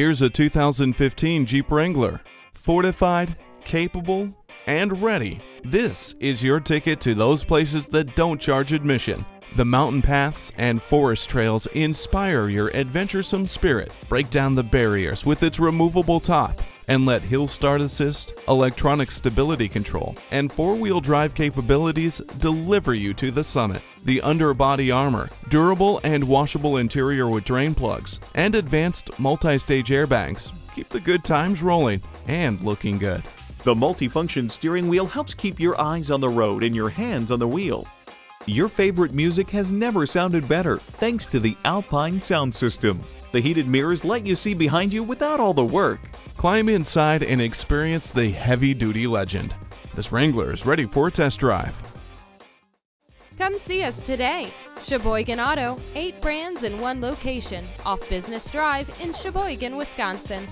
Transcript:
Here's a 2015 Jeep Wrangler. Fortified, capable, and ready. This is your ticket to those places that don't charge admission. The mountain paths and forest trails inspire your adventuresome spirit. Break down the barriers with its removable top and let Hill Start Assist, electronic stability control, and four-wheel drive capabilities deliver you to the summit. The underbody armor, durable and washable interior with drain plugs, and advanced multi-stage airbags keep the good times rolling and looking good. The multifunction steering wheel helps keep your eyes on the road and your hands on the wheel. Your favorite music has never sounded better thanks to the Alpine sound system. The heated mirrors let you see behind you without all the work. Climb inside and experience the heavy duty legend. This Wrangler is ready for a test drive. Come see us today. Sheboygan Auto, eight brands in one location, off Business Drive in Sheboygan, Wisconsin.